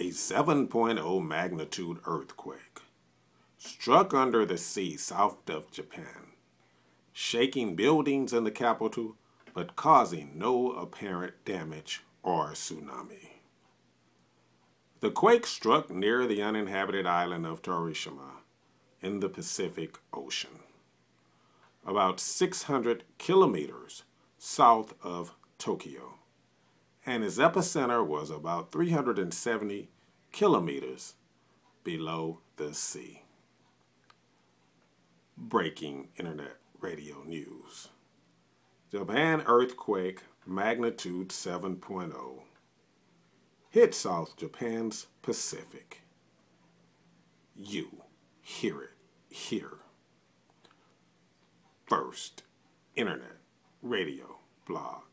A 7.0 magnitude earthquake struck under the sea south of Japan, shaking buildings in the capital but causing no apparent damage or tsunami. The quake struck near the uninhabited island of Torishima in the Pacific Ocean, about 600 kilometers south of Tokyo, and its epicenter was about 370 kilometers below the sea. Breaking Internet Radio News. Japan earthquake magnitude 7.0 hit South Japan's Pacific. You hear it here. First Internet Radio Blog.